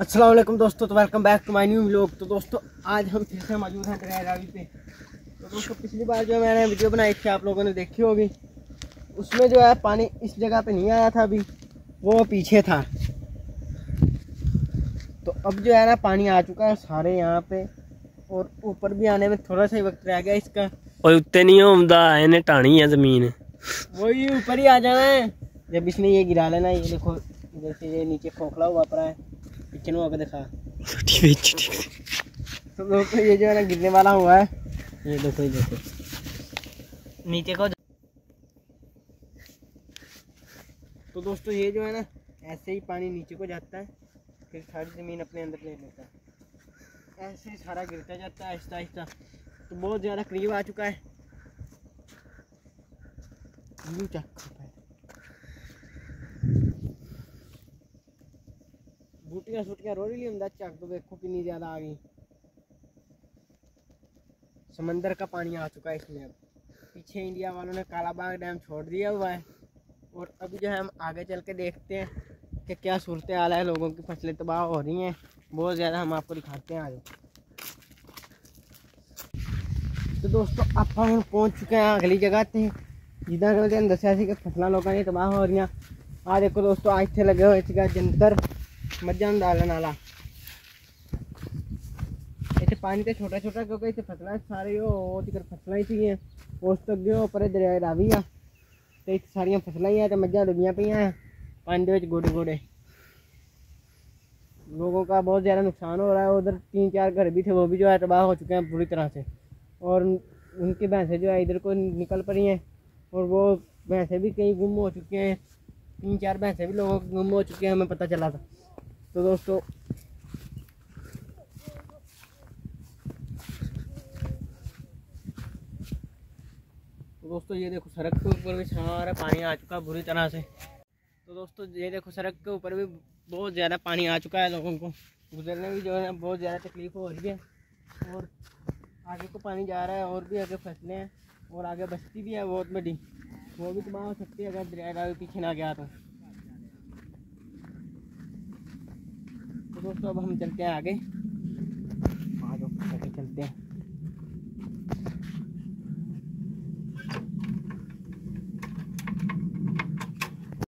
असलम दोस्तों तो welcome back to my new vlog तो दोस्तों आज हम फिर से मौजूद हैं ट्रेन रावी पे। तो दोस्तों पिछली बार जो मैंने वीडियो बनाई थी आप लोगों ने देखी होगी। उसमें जो है पानी इस जगह पे नहीं आया था अभी वो पीछे था। तो अब जो है ना पानी आ चुका है सारे यहाँ पे और ऊपर भी आने में थोड़ा सा ही वक्त रह गया इसका। और उत्ते नहीं उमदा इन्हें टाणी है ज़मीन। वही ऊपर ही आ जाना है। जब इसने ये गिरा लेना ये देखो जैसे ये नीचे खोखला हुआ पड़ा है। पीछे नु आके दिखा। तो दोस्तों ये जो है ना गिरने वाला हुआ है। ये देखो ये देखो। नीचे को तो दोस्तों ये जो है ना ऐसे ही पानी नीचे को जाता है फिर सारी ज़मीन अपने अंदर ले लेता है। ऐसे ही सारा गिरता जाता है आहिस्ता आहिस्ता। तो बहुत ज़्यादा करीब आ चुका है। यूँ चेक है? बूटियां सूटियां रो रही ਹੁੰਦਾ ਚੱਕ तो देखो कितनी ज़्यादा आ गई समंदर का पानी आ चुका है इसमें अब पीछे इंडिया वालों ने कालाबाग डैम छोड़ दिया हुआ है और अभी जो है हम आगे चल के देखते हैं कि क्या सूरत हाल है लोगों की फसलें तबाह हो रही हैं बहुत ज़्यादा हम आपको दिखाते हैं आज तो दोस्तों आप हम पहुंच चुके हैं अगली जगह ਤੇ ਜਿੱਦਾਂ ਕਿ ਤੁਹਾਨੂੰ ਦੱਸਿਆ ਸੀ ਕਿ ਫਸਲਾਂ ਲੋਕਾਂ ਦੀਆਂ ਤਬਾਹ ਹੋ ਰਹੀਆਂ ਆ ਦੇਖੋ ਦੋਸਤੋ ਆ ਇੱਥੇ ਲੱਗੇ ਹੋਏ ਸੀਗਾ ਜੰਤਰ मध्यान्ह डाला नाला। इतने पानी तो छोटा छोटा क्योंकि इतने फ़सल सारे हो तिकर ही। थी उस तो अगे पर दरिया रावी आ तो इतने सारिया फ़सल ही है तो मझा डुबिया पी हैं। पानी के गोडे गोडे लोगों का बहुत ज़्यादा नुकसान हो रहा है, उधर तीन चार घर भी थे, वो भी जो है तबाह हो चुके हैं पूरी तरह से। और उनकी भैंसें जो है, इधर को निकल पड़ी हैं, और वो भैंसें भी कहीं गुम हो चुके हैं। तीन चार भैंसें भी लोगों के गुम हो चुके हैं, हमें पता चला था। तो दोस्तों तो दोस्तों, ये देखो सड़क के ऊपर भी सारा पानी आ चुका है बुरी तरह से। तो दोस्तों, ये देखो सड़क के ऊपर भी बहुत ज़्यादा पानी आ चुका है लोगों को। गुजरने भी जो है, बहुत ज़्यादा तकलीफ़ हो रही है। और आगे को पानी जा रहा है, और भी आगे फ़सलें हैं, और आगे बस्ती भी है बहुत बड़ी। वो भी तबाह हो सकती है अगर दरिया पीछे ना गया तो। दोस्तों अब हम चलते हैं आगे।